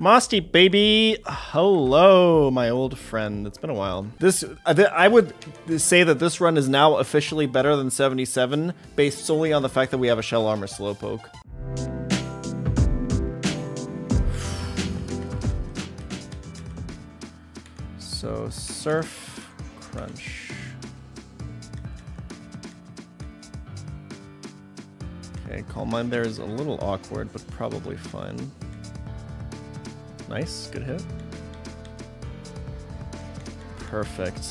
Mosty baby, hello, my old friend. It's been a while. This, I would say that this run is now officially better than 77, based solely on the fact that we have a shell armor slowpoke. So surf, crunch. Okay, Calm Mind there is a little awkward, but probably fine. Nice, good hit. Perfect.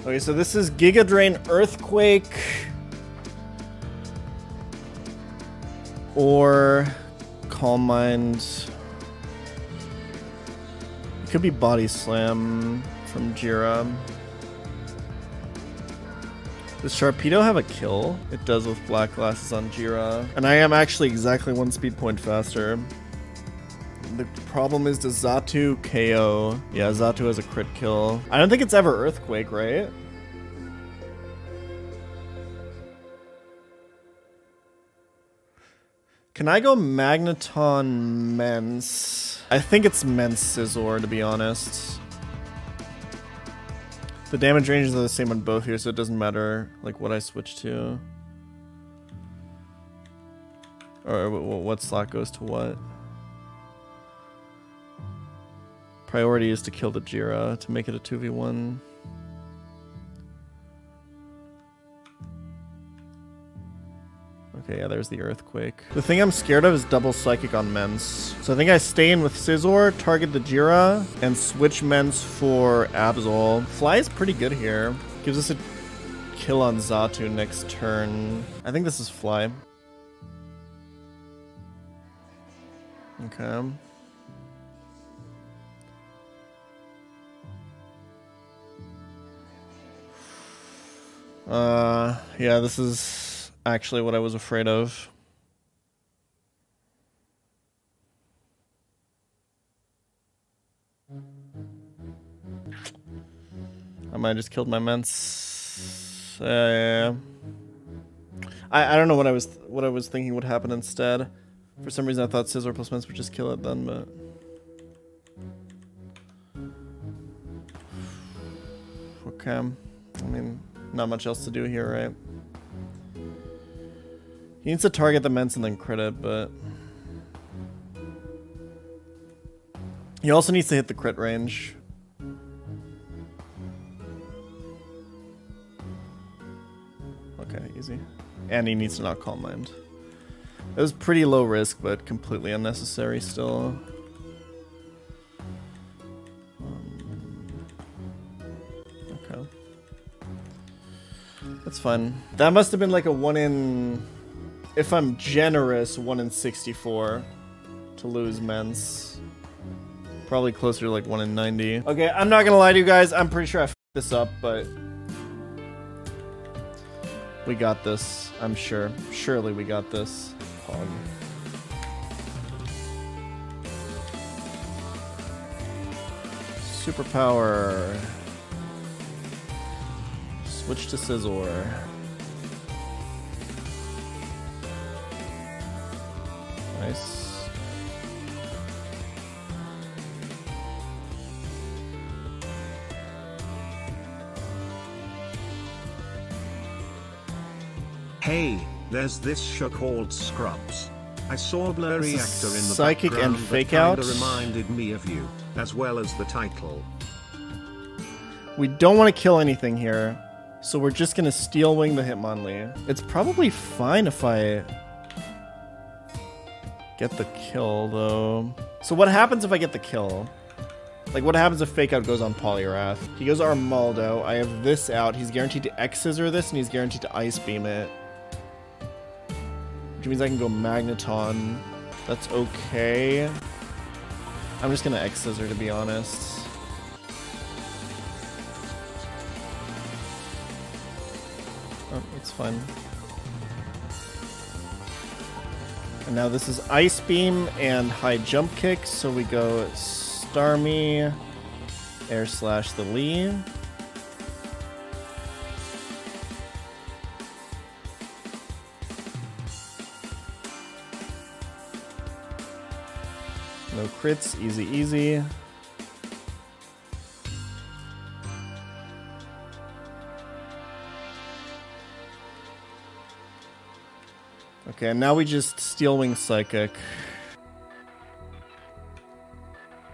Okay, so this is Giga Drain Earthquake. Or Calm Mind. It could be Body Slam from Jira. Does Sharpedo have a kill? It does with Black Glasses on Jira. And I am actually exactly one speed point faster. The problem is, does Xatu KO? Yeah, Xatu has a crit kill. I don't think it's ever Earthquake, right? Can I go Magneton Mence? I think it's Mence Scizor, to be honest. The damage ranges are the same on both here, so it doesn't matter like what I switch to. Or what slot goes to what. Priority is to kill the Jira to make it a 2v1. Okay, yeah, there's the Earthquake. The thing I'm scared of is double Psychic on Mence. So I think I stay in with Scizor, target the Jira, and switch Mence for Absol. Fly is pretty good here. Gives us a kill on Xatu next turn. I think this is Fly. Okay. Uh, yeah, this is actually what I was afraid of. I might have just killed my Mence. Uh, yeah. I I don't know what I was what I was thinking would happen instead. For some reason, I thought Scizor plus Mence would just kill it then, but. Okay. I mean, not much else to do here, right? He needs to target the Mence and then crit it, but... He also needs to hit the crit range. Okay, easy. And he needs to not Calm Mind. It was pretty low risk, but completely unnecessary still. That's fine. That must have been like a 1 in... If I'm generous, 1 in 64 to lose Mence. Probably closer to like 1 in 90. Okay, I'm not gonna lie to you guys. I'm pretty sure I this up, but... We got this. I'm sure. Surely we got this. Pog. Superpower. Switch to Scizor. Nice. Hey, there's this show called Scrubs. I saw a blurry actor in the psychic and fake out reminded me of you, as well as the title. We don't want to kill anything here. So we're just gonna Steel Wing the Hitmonlee. It's probably fine if I get the kill, though. So what happens if I get the kill? Like, what happens if Fake Out goes on Poliwrath? He goes Armaldo. I have this out. He's guaranteed to X-Scissor this, and he's guaranteed to Ice Beam it. Which means I can go Magneton. That's okay. I'm just gonna X-Scissor, to be honest. Fine. And now this is Ice Beam and High Jump Kick, so we go Starmie, Air Slash the Lee. No crits, easy, easy. Okay, now we just Steel Wing Psychic.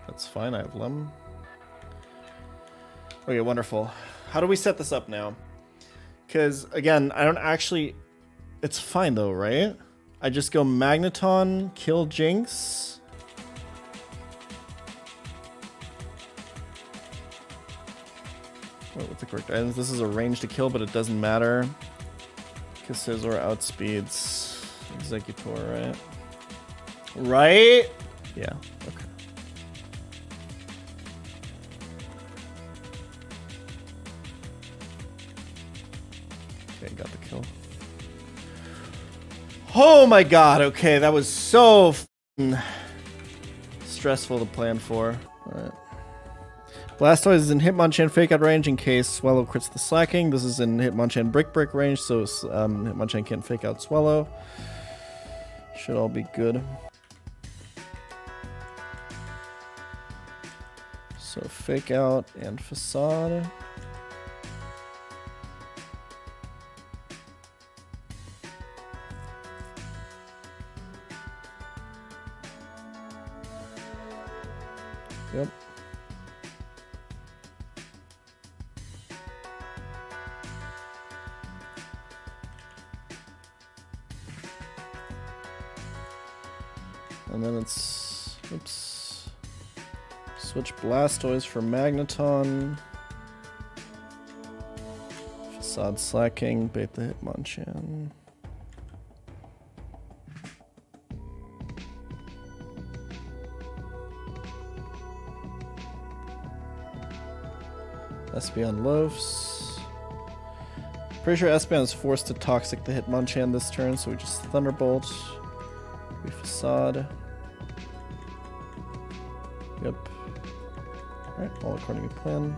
That's fine, I have Lem. Okay, wonderful. How do we set this up now? Because, again, I don't actually... It's fine, though, right? I just go Magneton, kill Jynx. Wait, what's the correct items? This is a range to kill, but it doesn't matter. Because Scizor outspeeds Exeggutor, right? Right? Yeah, okay. Okay, got the kill. Oh my god, okay, that was so stressful to plan for. Alright. Blastoise is in Hitmonchan Fake Out range in case Swellow crits the Slaking. This is in Hitmonchan Brick Break range, so um, Hitmonchan can't Fake Out Swellow. Should all be good. So Fake Out and Facade. Switch Blastoise for Magneton. Facade Slaking, bait the Hitmonchan. Espeon Loafs. Pretty sure Espeon is forced to Toxic the Hitmonchan this turn, so we just Thunderbolt. We Facade. All according to plan.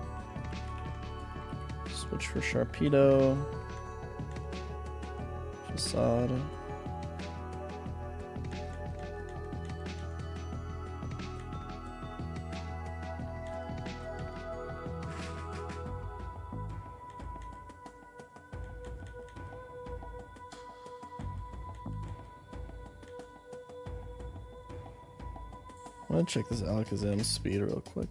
Switch for Sharpedo. Facade. I'm gonna check this Alakazam speed real quick.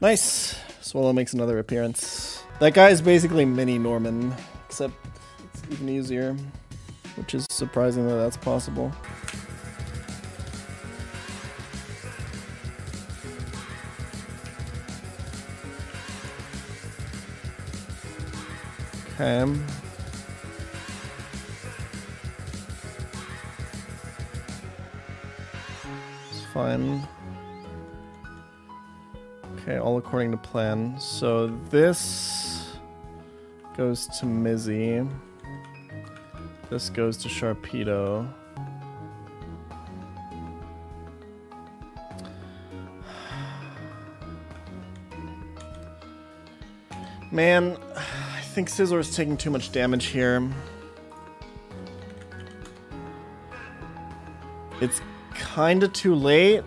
Nice! Swallow makes another appearance. That guy is basically mini Norman, except it's even easier, which is surprising that that's possible. Okay. It's fine. According to plan. So this goes to Mizzy. This goes to Sharpedo. Man, I think Scizor is taking too much damage here. It's kinda too late.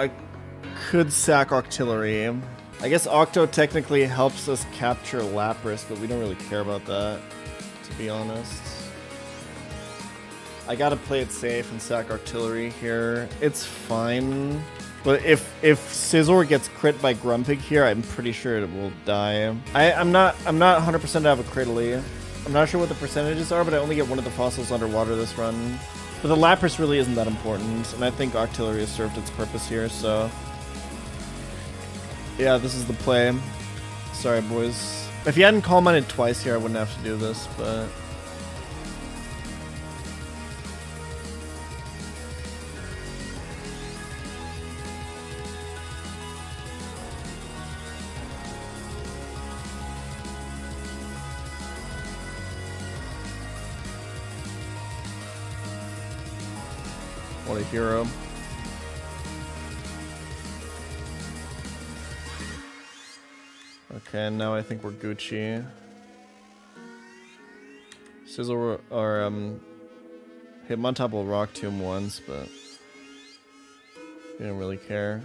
I could sack Octillery. I guess Octo technically helps us capture Lapras, but we don't really care about that, to be honest. I gotta play it safe and sack Octillery here. It's fine. But if if Scizor gets crit by Grumpig here, I'm pretty sure it will die. I, I'm not I'm not 100% out of a Critterly. I'm not sure what the percentages are, but I only get one of the fossils underwater this run. But the Lapras really isn't that important, and I think Octillery has served its purpose here, so... Yeah, this is the play. Sorry, boys. If you hadn't Calm Minded twice here, I wouldn't have to do this, but... What a hero. Okay, now I think we're Gucci. Sizzle or um Hitmontop will rock tomb once, but we don't really care.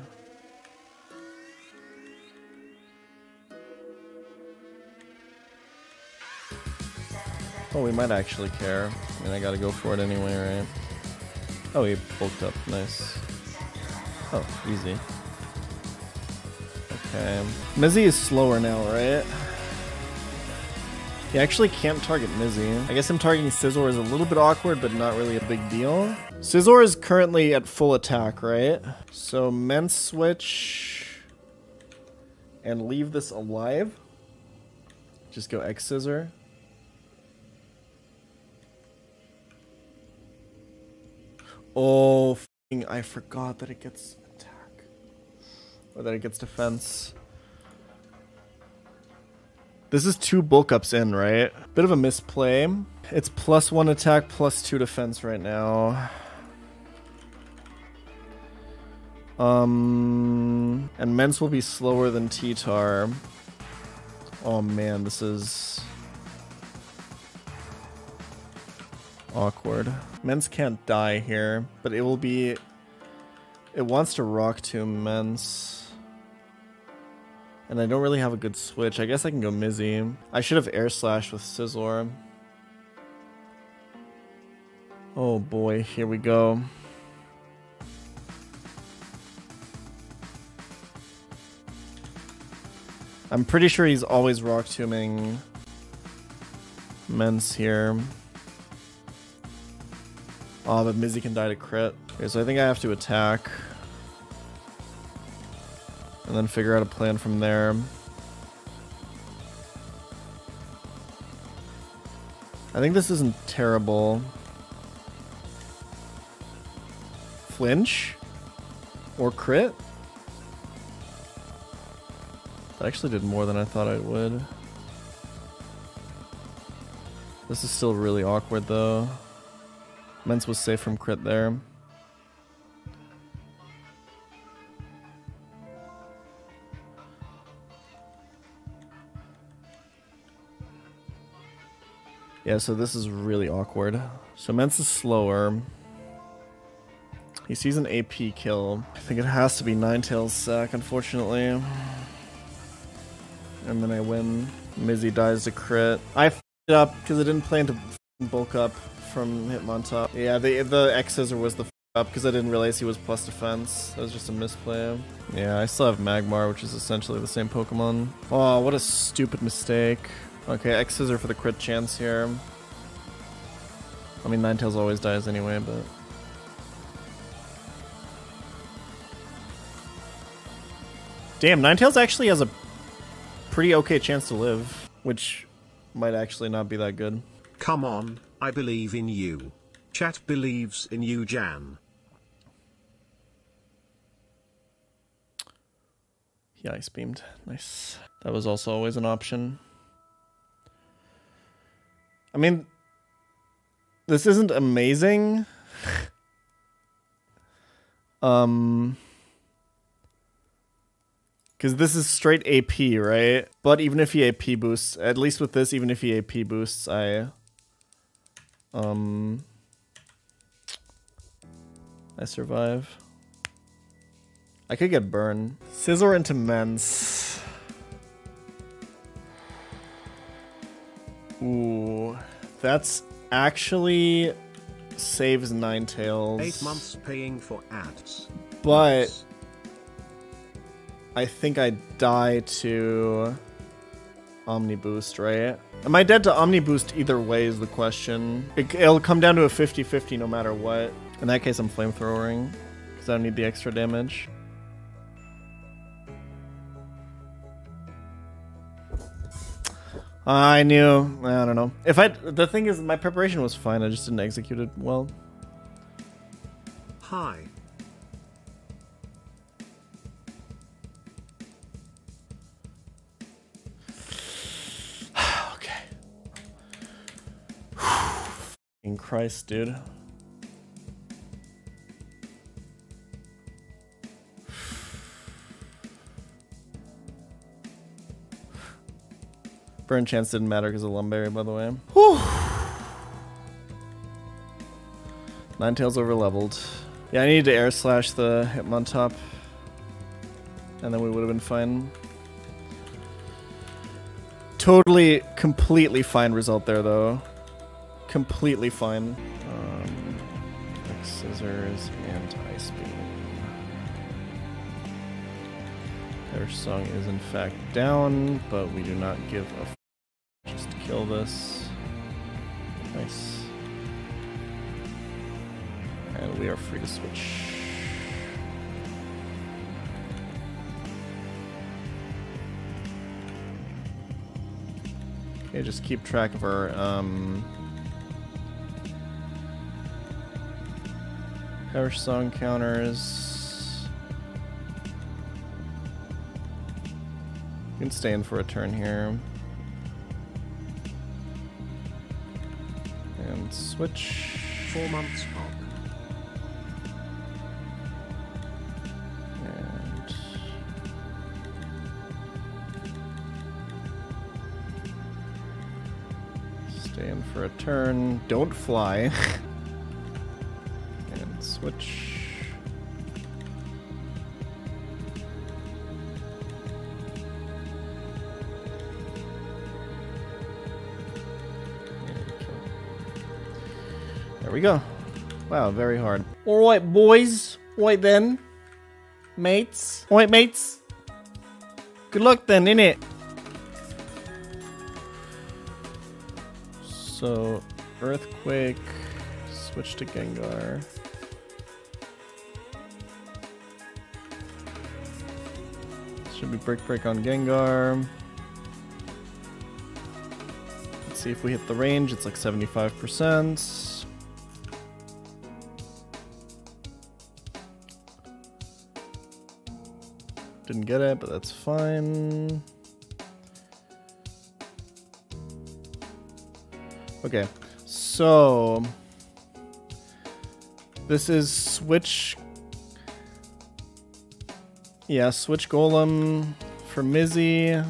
Oh, we might actually care. I mean, I gotta go for it anyway, right? Oh, he bulked up. Nice. Oh, easy. Okay. Mizzy is slower now, right? He actually can't target Mizzy. I guess him targeting Scizor is a little bit awkward, but not really a big deal. Scizor is currently at full attack, right? So Mence switch and leave this alive. Just go X Scissor. Oh, I forgot that it gets attack. Or that it gets defense. This is two bulk ups in, right? Bit of a misplay. It's plus one attack, plus two defense right now. Um, and Mence will be slower than T-Tar. Oh man, this is awkward. Mence can't die here, but it will be... It wants to Rock to Mence. And I don't really have a good switch. I guess I can go Mizzy. I should have Air Slash with Scizor. Oh boy, here we go. I'm pretty sure he's always Rock Tombing Mence here. Oh, but Mizzy can die to crit. Okay, so I think I have to attack. And then figure out a plan from there. I think this isn't terrible. Flinch? Or crit? That actually did more than I thought I would. This is still really awkward though. Mence was safe from crit there. Yeah, so this is really awkward. So Mence is slower. He sees an AP kill. I think it has to be Ninetales sack, unfortunately. And then I win. Mizzy dies to crit. I f***ed up because I didn't plan to bulk up from Hitmontop. Yeah, the the X Scissor was the up because I didn't realize he was plus defense. That was just a misplay. Yeah, I still have Magmar, which is essentially the same Pokemon. Oh, what a stupid mistake. Okay, X Scissor for the crit chance here. I mean, Ninetales always dies anyway, but... Damn, Ninetales actually has a pretty okay chance to live, which might actually not be that good. Come on, I believe in you. Chat believes in you, Jan. He ice beamed. Nice. That was also always an option. I mean, this isn't amazing. um, because this is straight AP, right? But even if he AP boosts, at least with this, even if he AP boosts, I um, I survive. I could get burned. Scizor into Mence. Ooh, that's actually saves Ninetales. Eight months paying for ads. But I think I die to Omni Boost, right? Am I dead to Omni Boost either way is the question. It, will come down to a 50-50 no matter what. In that case, I'm Flamethrowering, because I don't need the extra damage. I knew. I don't know. If I, the thing is, my preparation was fine. I just didn't execute it well. Hi, In Christ, dude. Burn chance didn't matter because of Lumberry, by the way. Whew. tails over leveled. Yeah, I needed to air slash the Hitmontop. And then we would have been fine. Totally, completely fine result there, though. Completely fine. Um, scissors beam. Their song is in fact down, but we do not give a f just to kill this. Nice. And we are free to switch. Okay, just keep track of our um, Perish song counters. You can stay in for a turn here. And switch. Four months. And stay in for a turn. Don't fly. There we go. Wow, very hard. Alright, boys. Alright then. Mates. Alright, mates. Good luck then, innit? So, Earthquake. Switch to Gengar. Should be Brick Break on Gengar. Let's see if we hit the range. It's like 75%. Didn't get it, but that's fine. Okay, so this is switch. Yeah, switch golem for Mizzy,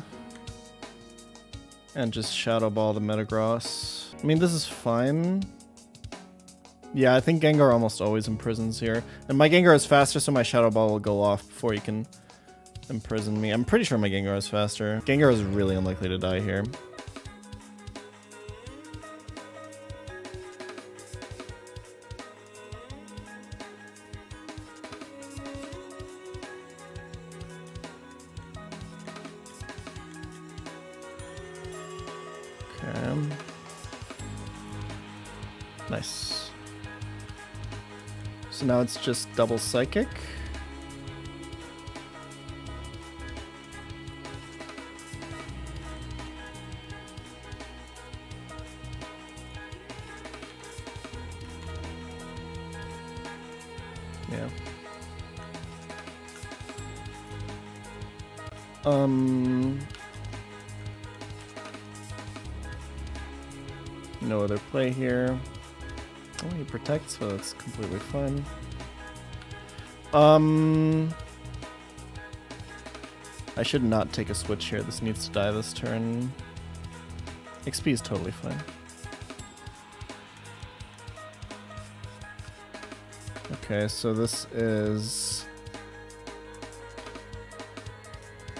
and just shadow ball the Metagross. I mean, this is fine. Yeah, I think Gengar almost always imprisons here, and my Gengar is faster, so my shadow ball will go off before he can imprison me. I'm pretty sure my Gengar is faster. Gengar is really unlikely to die here. It's just double psychic. Yeah. Um. No other play here. Oh, he protects, so that's completely fine. Um. I should not take a switch here. This needs to die this turn. XP is totally fine. Okay, so this is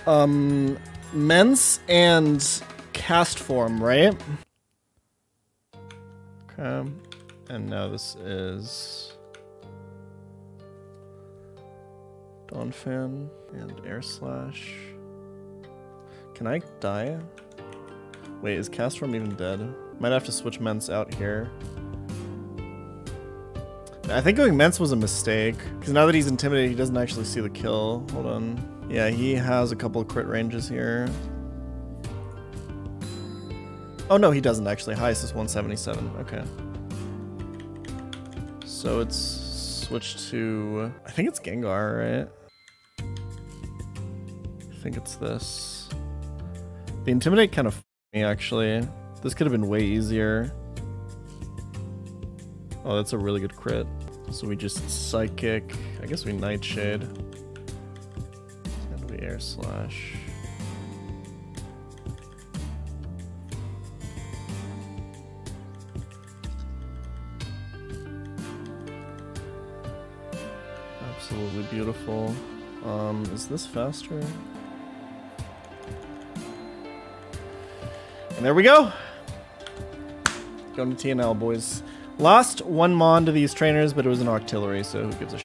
um Mence and Castform, right? Okay. And now this is Fan and Air Slash. Can I die? Wait, is Castform even dead? Might have to switch Mence out here. I think going Mence was a mistake, because now that he's intimidated, he doesn't actually see the kill. Hold on. Yeah, he has a couple crit ranges here. Oh no, he doesn't actually. Highest is 177. Okay. So it's switched to... I think it's Gengar, right? think it's this. The Intimidate kind of me, actually. This could have been way easier. Oh, that's a really good crit. So we just Psychic. I guess we Nightshade. And we Air Slash. Absolutely beautiful. Um, is this faster? And there we go. Going to TNL, boys. Lost one Mon to these trainers, but it was an Octillery, so who gives a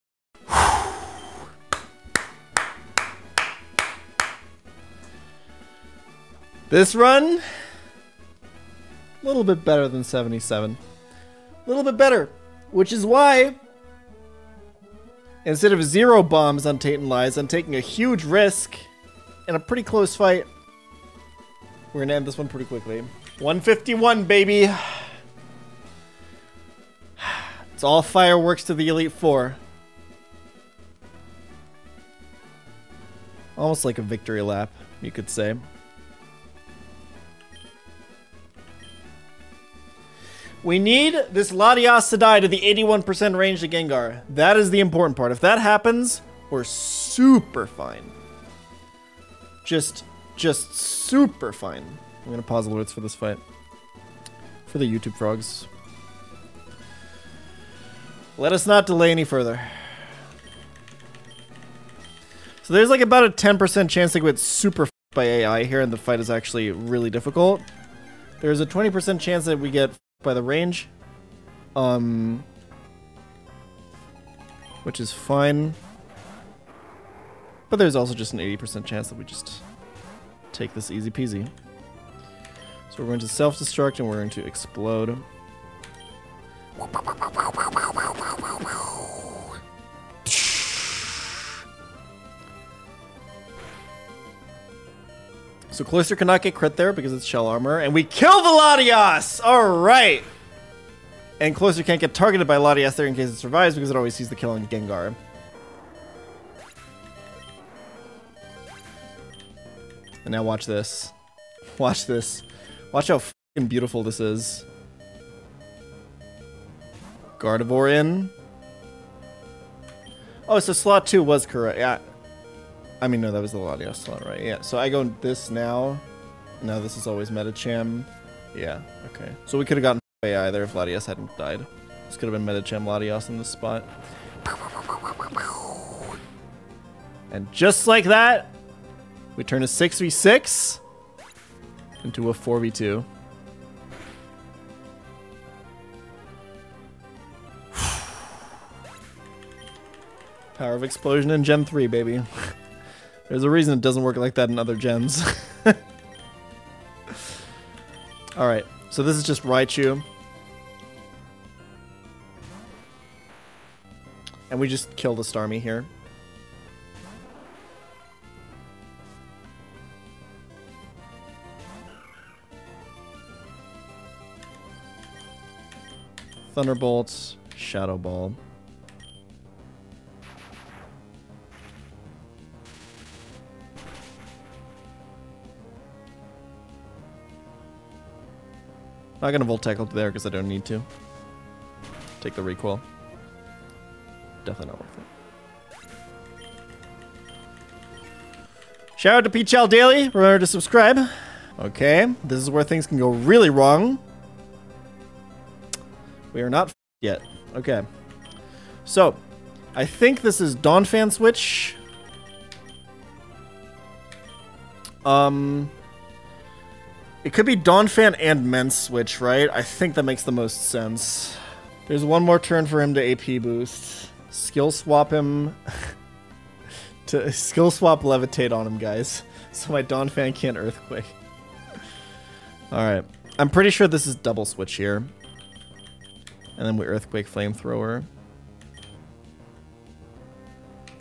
This run, a little bit better than 77. A little bit better, which is why instead of zero bombs on Tate and Liza, I'm taking a huge risk in a pretty close fight. We're gonna end this one pretty quickly. 151, baby. It's all fireworks to the Elite Four. Almost like a victory lap, you could say. We need this Latias to die to the 81% range to Gengar. That is the important part. If that happens, we're super fine. Just, just super fine. I'm gonna pause alerts for this fight. For the YouTube frogs. Let us not delay any further. So there's like about a 10% chance to get super by AI here and the fight is actually really difficult. There's a 20% chance that we get by the range. Um, which is fine. But there's also just an 80% chance that we just take this easy peasy. So we're going to self-destruct and we're going to explode. So Cloyster cannot get crit there because it's shell armor, and we kill the Latias! Alright! And Cloyster can't get targeted by Latias there in case it survives because it always sees the kill on Gengar. And now watch this. Watch this. Watch how beautiful this is. Gardevoir in. Oh, so slot 2 was correct. Yeah, I mean, no, that was the Latias slot, right? Yeah, so I go this now. Now this is always Medicham. Yeah, okay. So we could have gotten AI there if Latias hadn't died. This could have been Medicham Latias in this spot. And just like that, we turn a 6v6 into a 4v2. Power of Explosion in Gen 3, baby. There's a reason it doesn't work like that in other gens. Alright, so this is just Raichu. And we just kill the Starmie here. Thunderbolts, Shadow Ball. Not gonna Volt Tackle there because I don't need to. Take the recoil. Definitely not worth it. Shout out to pChal Daily. Remember to subscribe. Okay, this is where things can go really wrong. We are not yet. Okay. So, I think this is Donphan switch. Um, it could be Donphan and Mence switch, right? I think that makes the most sense. There's one more turn for him to AP boost. Skill swap him. to skill swap levitate on him, guys. So my Donphan can't Earthquake. Alright. I'm pretty sure this is double switch here. And then we Earthquake Flamethrower.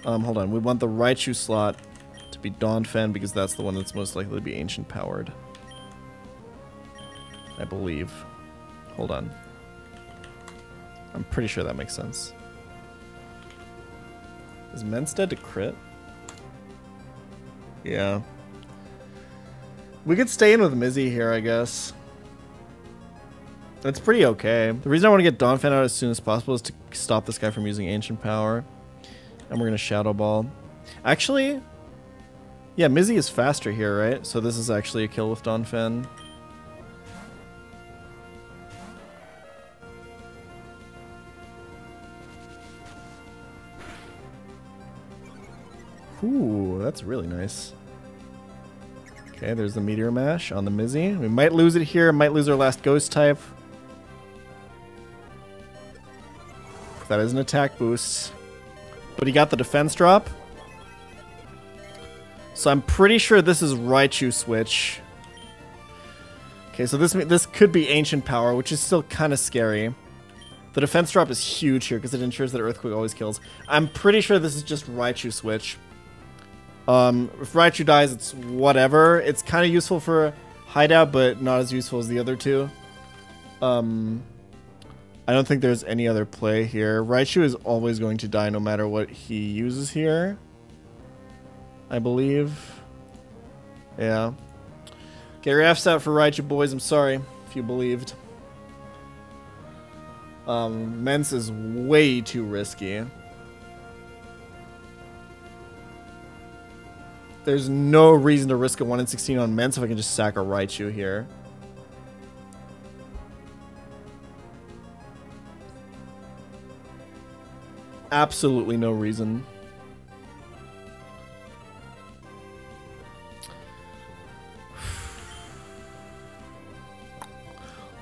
Um, hold on. We want the Raichu slot to be Donphan because that's the one that's most likely to be Ancient Powered. I believe. Hold on. I'm pretty sure that makes sense. Is Mence dead to crit? Yeah. We could stay in with Mizzy here, I guess. That's pretty okay. The reason I want to get Donphan out as soon as possible is to stop this guy from using Ancient Power. And we're going to Shadow Ball. Actually, yeah, Mizzy is faster here, right? So this is actually a kill with Donphan. Ooh, that's really nice. Okay, there's the Meteor Mash on the Mizzy. We might lose it here, might lose our last Ghost type. That is an attack boost. But he got the defense drop. So I'm pretty sure this is Raichu switch. Okay, so this this could be Ancient Power, which is still kind of scary. The defense drop is huge here because it ensures that Earthquake always kills. I'm pretty sure this is just Raichu switch. Um, if Raichu dies, it's whatever. It's kind of useful for hideout, but not as useful as the other two. Um, I don't think there's any other play here. Raichu is always going to die no matter what he uses here. I believe. Yeah. Get your F's out for Raichu, boys. I'm sorry if you believed. Um, Mence is way too risky. There's no reason to risk a 1 in 16 on Mence if I can just sack a Raichu here. Absolutely no reason.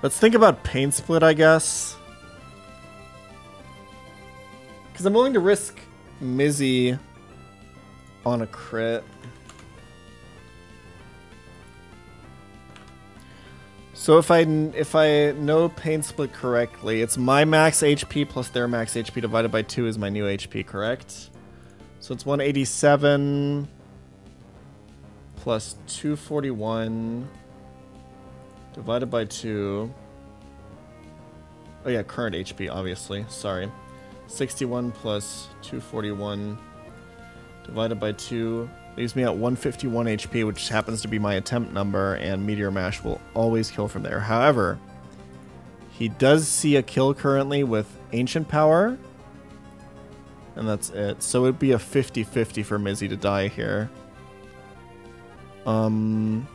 Let's think about Pain Split, I guess. Because I'm willing to risk Mizzy on a crit. So if I if I know Pain Split correctly, it's my max HP plus their max HP divided by 2 is my new HP, correct? So it's 187 plus 241 divided by 2. Oh yeah, current HP, obviously. Sorry. 61 plus 241 divided by 2 leaves me at 151 HP, which happens to be my attempt number, and Meteor Mash will always kill from there. However, he does see a kill currently with Ancient Power, and that's it. So it'd be a 50-50 for Mizzy to die here. Um...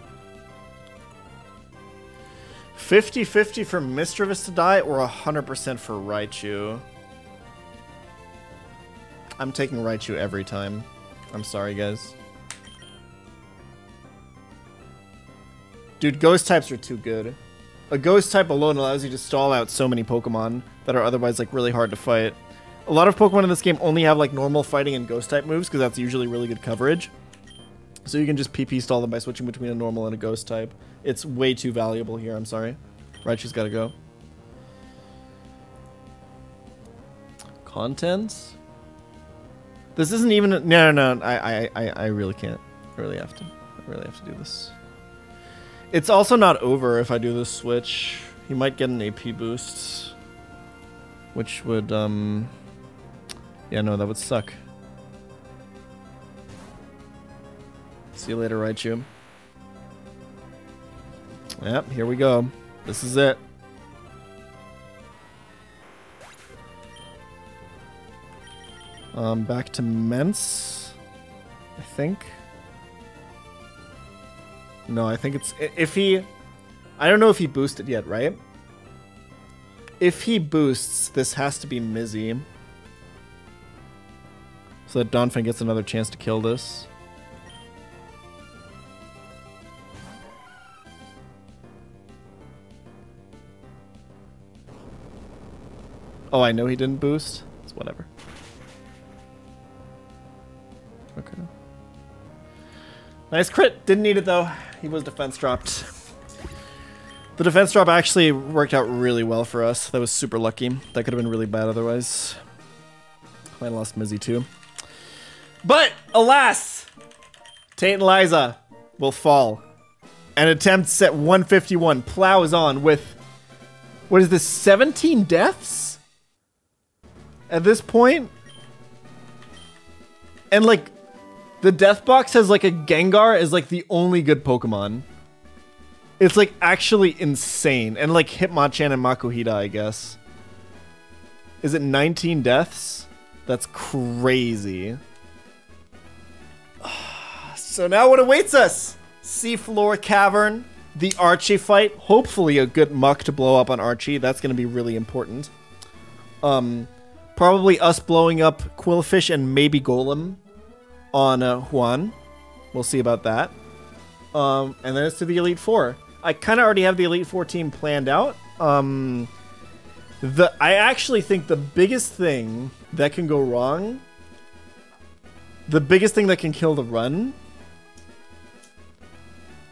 50-50 for Misdreavus to die, or 100% for Raichu? I'm taking Raichu every time. I'm sorry, guys. Dude, ghost types are too good. A ghost type alone allows you to stall out so many Pokemon that are otherwise like really hard to fight. A lot of Pokemon in this game only have like normal fighting and ghost type moves because that's usually really good coverage. So you can just PP stall them by switching between a normal and a ghost type. It's way too valuable here, I'm sorry. Raichu's gotta go. Contents? This isn't even... No, no, no. I, I, I really can't. I really have to. I really have to do this. It's also not over if I do this switch. He might get an AP boost. Which would, um... Yeah, no, that would suck. See you later, Raichu. Yep, here we go. This is it. Um, back to Mence, I think. No, I think it's... If he... I don't know if he boosted yet, right? If he boosts, this has to be Mizzy. So that Donphan gets another chance to kill this. Oh, I know he didn't boost. It's whatever. Nice crit. Didn't need it though. He was defense dropped. The defense drop actually worked out really well for us. That was super lucky. That could have been really bad otherwise. I lost Mizzy too. But, alas! Tate and Liza will fall. And attempts at 151 plows on with, what is this, 17 deaths? At this point? And like, the death box has like a Gengar as like the only good Pokemon. It's like actually insane. And like Hitmonchan and Makuhita, I guess. Is it 19 deaths? That's crazy. So now what awaits us? Seafloor Cavern, the Archie fight. Hopefully a good Muk to blow up on Archie. That's going to be really important. Um, probably us blowing up Qwilfish and maybe Golem on uh, Juan. We'll see about that. Um, and then it's to the Elite Four. I kind of already have the Elite Four team planned out. Um, the I actually think the biggest thing that can go wrong, the biggest thing that can kill the run,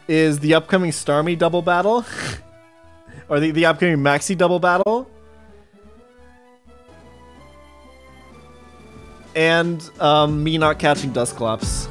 is the upcoming Starmie double battle, or the the upcoming Maxie double battle. And um, me not catching Dusclops.